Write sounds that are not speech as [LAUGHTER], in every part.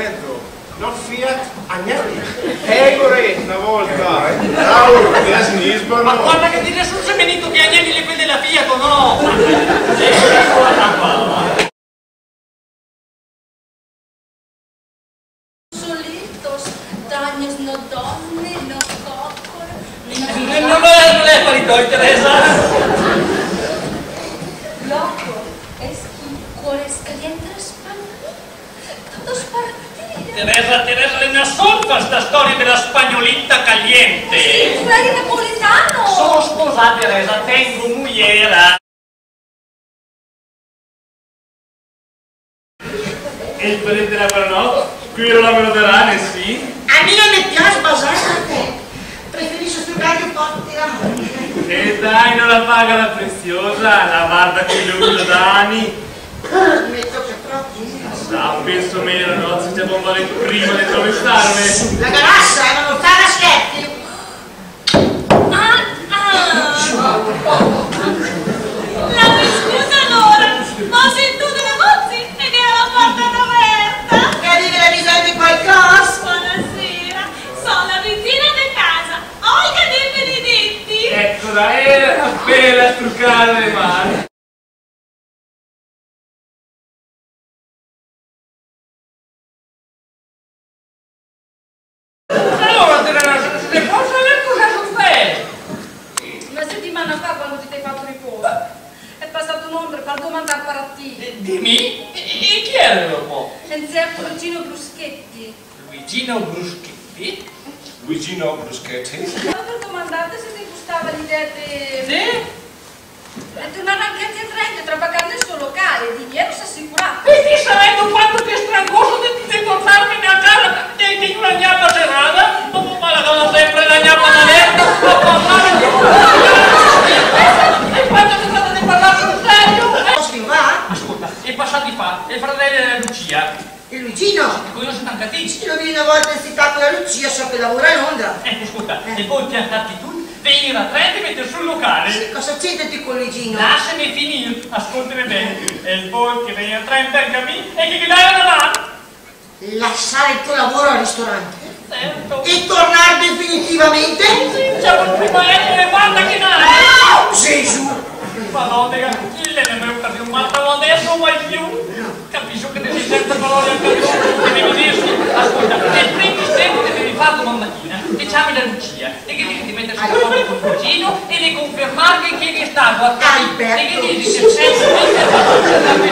Spada City, piccolo paesino vicino Trento. Non Fiat, Agnelli. Pecore, una volta. Ciao, che a sinistra, Ma no. guarda che ti nessun semenito che agnelli le quelle della Fiat o no? Eh, guarda qua. Solitos, daños no donne, no coccolo, Non non è non è paritoi, Teresa. loco, es cuores caliente spagnolo, tutto spartire. Teresa, Teresa, le nasconda sta storia della spagnolita caliente. Fai napoletano! Sono sposata, Teresa, tengo mugliera. E il parente della buonanotte? Qui ero la meloderane, sì? A me non mi piace basare a te. Preferisco studiare un po' di la musica. E dai, non la paga la preziosa, la guarda qui lungo da anni. Mi tocca troppo. Ah, meno, no? Si stiamo bombare prima di attraversarmi. La galassa è una lontana scherzi. Ah, ah! La scusa allora, ho sentito le voci e che era la porta aperta. Che dire che bisogno di qualcosa? Buonasera, sono la vicina di casa, Olga dei Benedetti. Ecco dai, era appena struccare le mani. Allora, Teresa, se posso sapere cosa succede? Una settimana fa quando ti sei fatto riposo, è passato un uomo per domandare per a te. Dimmi, e e chi era l'uomo? Un certo Luigino Bruschetti. Luigino Bruschetti? Luigino Bruschetti. Stavo per domandare se ti gustava l'idea di... Sì? di tornare anche a Trento, trabacare nel suo locale, di ero assicurato. E ti sarei quanto ti strangoso di, di portarmi a casa di, di una gnappa serata? Ma la cosa sempre la gnappa da letto, a parlare di E quando si tratta di parlare sul serio? eh? Posso mi va? Ascolta, è passati fa, il fratello della Lucia, E Luigino? con io sono tancatissimi. Lo vedi una volta in città con la Lucia, so che lavora a Londra. Ecco, ascolta, e poi piantati tu, venire a Trento e mettere sul locale. Sì, cosa c'entri con Luigino? Lasciami finire, ascoltami bene. E poi che vieni a Trento anche a me e che ti dai una mano. Lasciare il tuo lavoro al ristorante. Certo. E tornare definitivamente? Siamo il primo aereo, guarda che nave! Oh, Gesù! Madonna, il ne è occasione, ma adesso mai più! Capisco che devi senza parole anche tu, che devi dirsi, ascolta, nel primo domani mattina, che chiami la Lucia, e che devi mettersi d'accordo col cugino e di confermare che chi è stato a te, Alberto. e che devi se sempre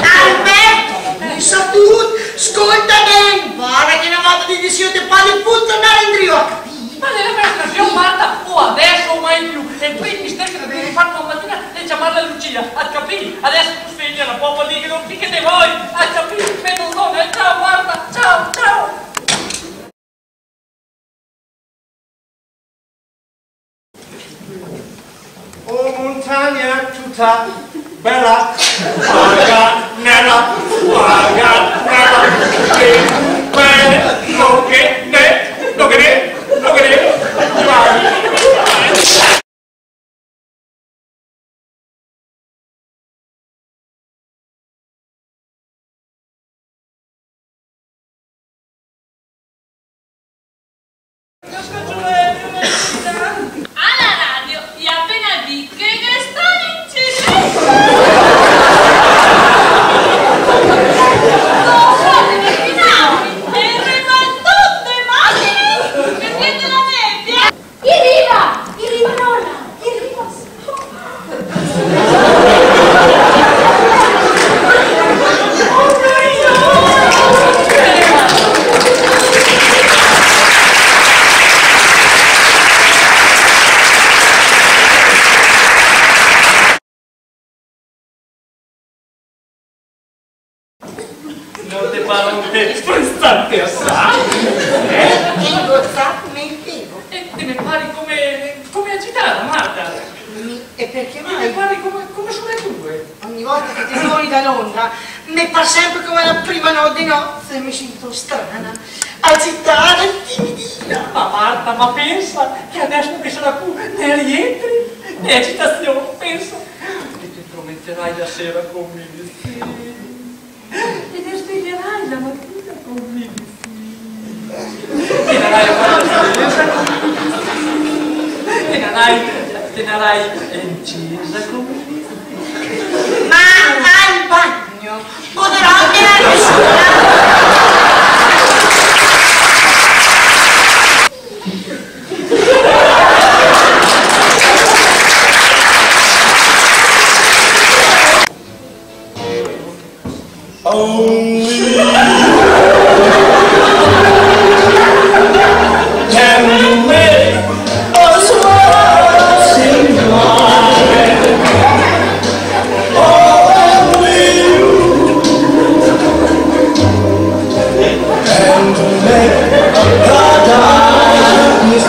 Alberto! Mi sa tutto! Ascolta bene! Guarda che una volta ti dicevo ti parli può tornare in Rio! Ma nella prestazione guarda, o adesso o mai più, e poi mi stai che devi fare domani mattina e chiamarla Lucia, a capire? Adesso tu sveglia la poppa lì che non ti che te vuoi, 자 E perché mai? Mi guardi come, come le tue. Ogni volta che ti torni da Londra mi fa sempre come la prima no di nozze, mi sento strana, agitata, timidina. Ma Marta, ma pensa che adesso che sarà qui ne rientri, ne agitazione, pensa. Che ti prometterai la sera con me, sì. E ti sveglierai la mattina con me, sì. [LAUGHS] E darai a fare la stessa. Tenerai incisa come Ma al bagno potrò anche oh. la nessuno.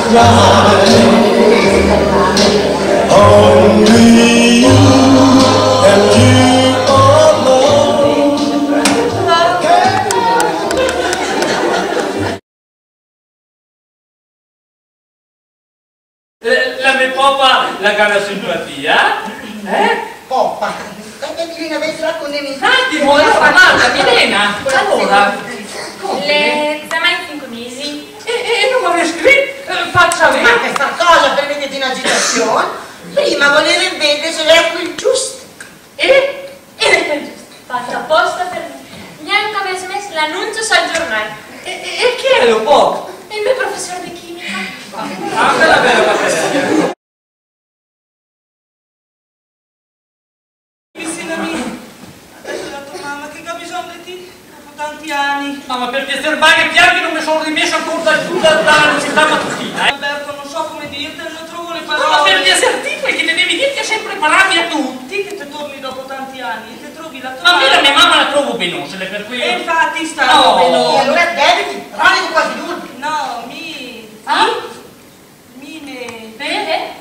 Cry Only you and you alone Eh, La mia poppa la cara simpatia? Eh? Poppa, e Milena Vesra con le mie Senti, vuoi Marta, Milena? Allora, L'esame in cinque mesi. e, e non mi scritto? Eh, Faccia Ma vedere. questa cosa per vedere in agitazione, prima volere vedere se era quel giusto. E? E fatto apposta per me. Neanche aveva smesso l'annuncio sul giornale. E, e- e chi è lo pop? Dopo tanti anni. Mamma, per piacere vai pianti non mi sono rimesso ancora giù da- dalla città mattutina, eh? Alberto, non so come dirti, non trovo le Ma per parole. piacere ti perché te devi dire che sempre parlavi a tutti. Che ti torni dopo tanti anni, te trovi la tua Ma io la mia mamma la trovo penosile, per cui... E infatti sta No. E bene. allora beviti, rani con quasi due. No, mi... Ah? Mi ne... Bene?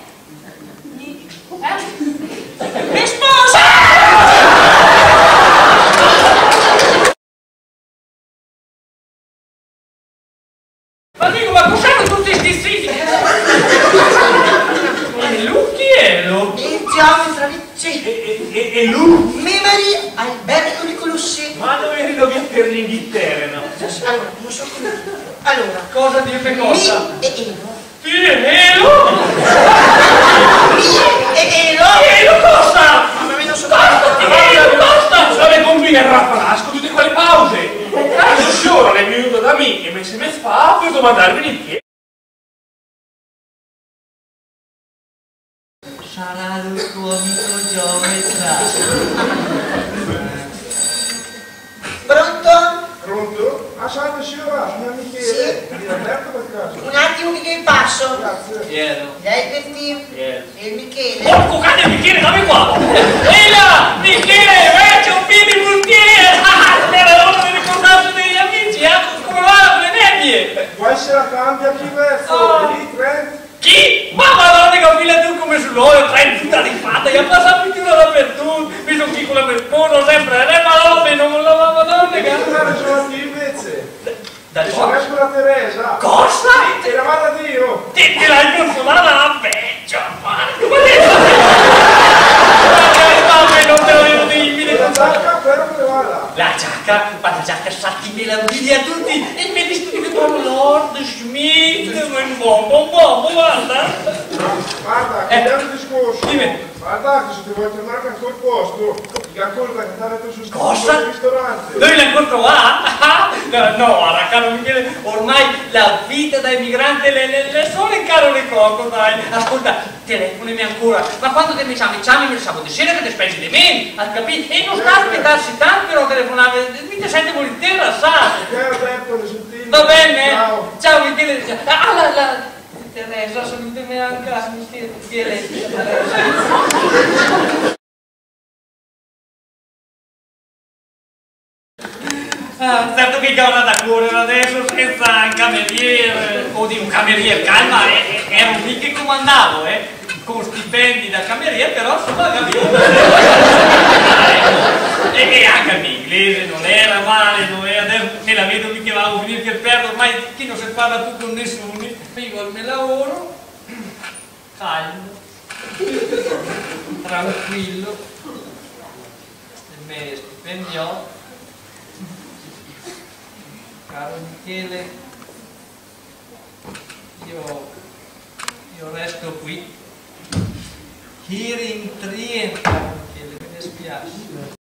Mi... Eh? Mi sposa! Ma dico, ma cos'erano tutti sti siti? E lui chi è lo? Il geometra Ricci. E, e, e lui? Me Maria Alberto di Colussi. Ma dove eri via per l'Inghilterra, no? Allora, non so come dire. Allora, Cosa dire che cosa? mi e Elo. Chi è lo? Mi e Elo. Chi è lo cosa? Ma me lo so Basta, ti voglio, basta! Dove combina il raffalasco tutte quelle pause? Adesso ora l'hai venuto da me e mesi mesi fa per domandarmi di che. Sarà il tuo amico geometra. Pronto? Ah, salve signora, sono Michele. Di Alberto per caso? Un attimo che passo. Grazie. Lei per te e Michele. Porco cane, Michele, dammi qua! Ehi là! Michele, eh, c'è un piede bruttiere! Ah, Era l'ora di ricordarsi degli amici, eh? Come vanno le nebbie? Poi se la cambia chi verso? Oh. Lì, Trent? Chi? Ma madonna che fila tu come sull'olio, tre tutta rifatta, gli ha passato Da Sono con la Teresa. Cosa? E la vada Dio. Ti, ti l'hai consolata la peggio, Marco, ma che... Ma non te lo dimmi, E la giacca, però che vada. La giacca, ma la giacca satti me la briglia a tutti e vedi tutti che trovo Lord Schmidt, un bombo, un bombo, guarda. Guarda, Eh. il discorso. Dimmi. Guarda che se ti vuoi tornare ancora il posto, ti ancora da andare tu su Cosa? al ristorante. Noi l'incontro qua? No, no, guarda, caro Michele, ormai la vita da emigrante le, le, le sono in caro ricordo, dai. Ascolta, telefonami ancora, ma quando te mi chiami, chiamami il sabato sera che ti spezi di me, hai capito? E non sta a aspettarsi tanto per non telefonare, mi ti sente volentieri, sai? Ok Alberto, le sentite? Va bene? Ciao. Ciao Michele. Ah, la, la... Teresa, salutami anche a Teresa. Ah, certo che avrà da correre adesso senza un cameriere, o di un cameriere, calma, eh, eh, ero lì che comandavo, eh, con stipendi da cameriere, però insomma capito. e, e anche il mio inglese non era male, non era, me la vedo che va a finire che perdo, ormai chi non si parla più con nessuno, io il mio lavoro, calmo, tranquillo, il mio stipendio, caro Michele, io, io resto qui. Chi rientra, che mi dispiace.